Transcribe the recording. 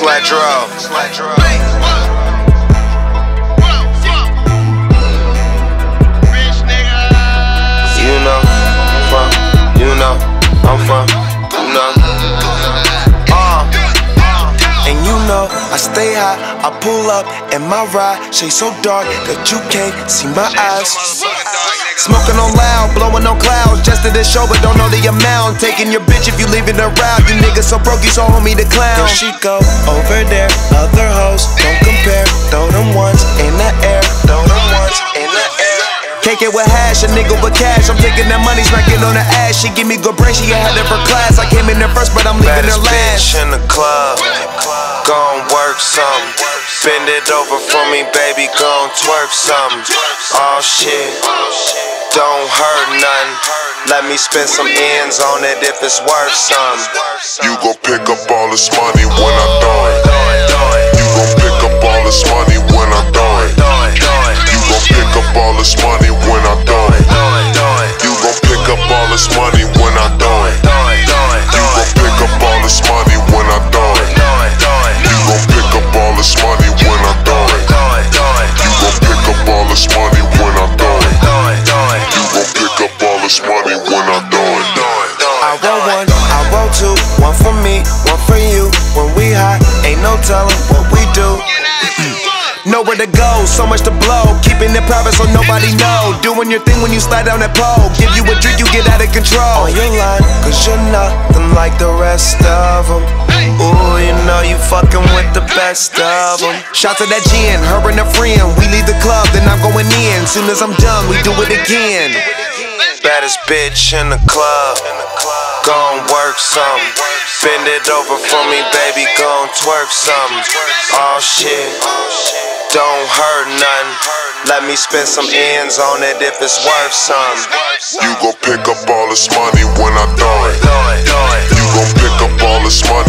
Sledro. I stay high, I pull up, and my ride shade so dark that you can't see my eyes. Smoking on loud, blowing on clouds, just to the show, but don't know the amount. Taking your bitch if you leaving her out. You niggas so broke, you so homie the clown. There she go over there, other hoes, don't compare. Throw them ones in the air, throw them ones in the air. Can't get with hash, a nigga with cash. I'm taking that money, smacking on the ass. She give me good brain, she ahead of her class. I came in there first, but I'm leaving her baddest bitch last. in the club. Gon' work some. Bend it over for me, baby. Gon' twerk some. Oh shit. Don't hurt none. Let me spend some ends on it if it's worth some. You gon' pick up all this money when I throw it. You gon' pick up all this money when I throw it. You gon' pick up all this money when I throw it. You gon' pick up all this money I roll one, I roll two, one for me, one for you. When we high, ain't no telling what we do. Nowhere to go, so much to blow. Keeping it private so nobody know. Doing your thing when you slide down that pole. Give you a drink, you get out of control. On your line, cause you're nothing like the rest of them. Ooh, you know you fucking with the best of them. Shout to that gin, her and a friend. We leave the club, then I'm going in. Soon as I'm done, we do it again. Baddest bitch in the club. in the club. Gon' work some. Bend it over for me, baby. Gon' twerk some. Oh shit. Don't hurt none. Let me spend some ends on it if it's worth some. You gon' pick up all this money when I throw it. You gon' pick up all this money